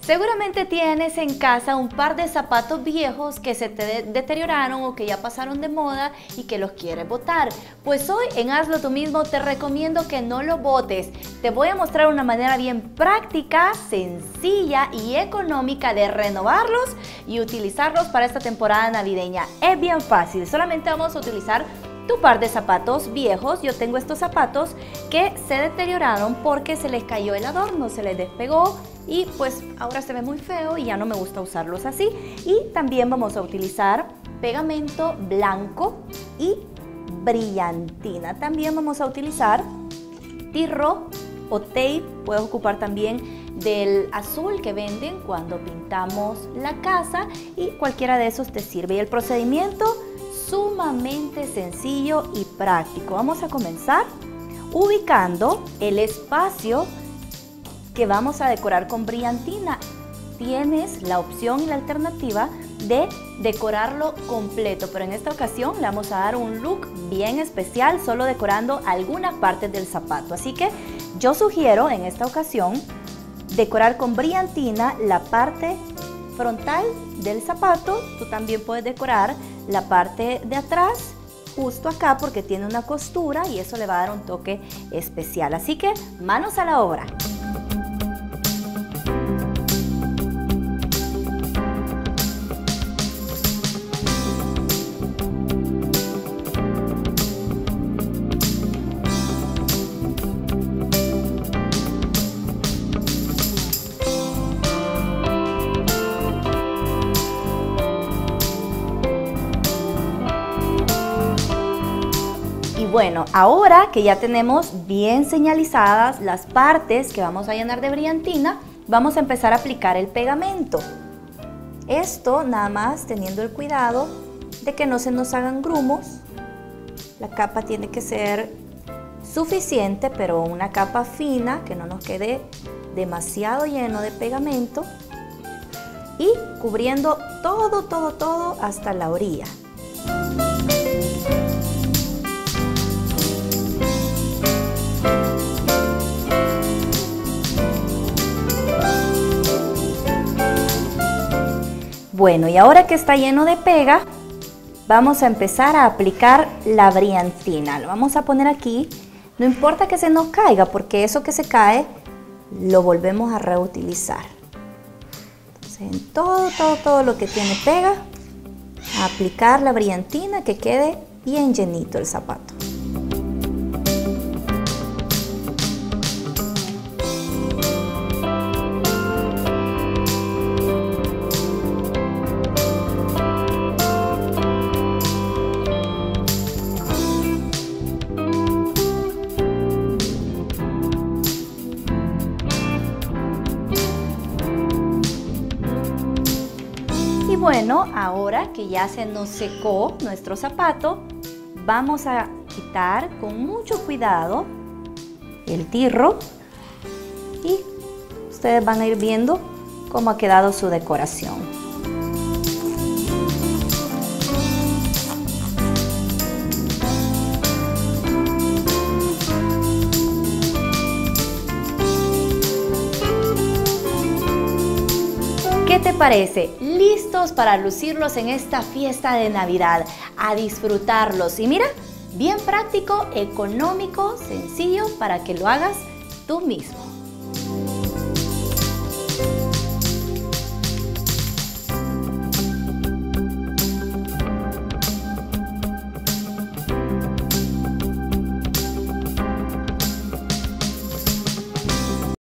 Seguramente tienes en casa un par de zapatos viejos que se te deterioraron o que ya pasaron de moda y que los quieres botar. Pues hoy en Hazlo tú mismo te recomiendo que no lo botes. Te voy a mostrar una manera bien práctica, sencilla y económica de renovarlos y utilizarlos para esta temporada navideña. Es bien fácil, solamente vamos a utilizar tu par de zapatos viejos. Yo tengo estos zapatos que se deterioraron porque se les cayó el adorno, se les despegó y pues ahora se ve muy feo y ya no me gusta usarlos así. Y también vamos a utilizar pegamento blanco y brillantina. También vamos a utilizar tirro o tape, puedes ocupar también del azul que venden cuando pintamos la casa y cualquiera de esos te sirve. Y el procedimiento sumamente sencillo y práctico. Vamos a comenzar ubicando el espacio que vamos a decorar con brillantina. Tienes la opción y la alternativa de decorarlo completo, pero en esta ocasión le vamos a dar un look bien especial, solo decorando algunas partes del zapato. Así que yo sugiero en esta ocasión decorar con brillantina la parte frontal del zapato. Tú también puedes decorar la parte de atrás justo acá porque tiene una costura y eso le va a dar un toque especial. Así que manos a la obra. Bueno, ahora que ya tenemos bien señalizadas las partes que vamos a llenar de brillantina, vamos a empezar a aplicar el pegamento. Esto nada más teniendo el cuidado de que no se nos hagan grumos. La capa tiene que ser suficiente, pero una capa fina que no nos quede demasiado lleno de pegamento y cubriendo todo, todo, todo hasta la orilla. Bueno, y ahora que está lleno de pega, vamos a empezar a aplicar la brillantina. Lo vamos a poner aquí. No importa que se nos caiga, porque eso que se cae lo volvemos a reutilizar. Entonces, en todo, todo, todo lo que tiene pega, aplicar la brillantina que quede bien llenito el zapato. Bueno, ahora que ya se nos secó nuestro zapato, vamos a quitar con mucho cuidado el tirro y ustedes van a ir viendo cómo ha quedado su decoración. Te parece? ¿Listos para lucirlos en esta fiesta de Navidad? A disfrutarlos. Y mira, bien práctico, económico, sencillo para que lo hagas tú mismo.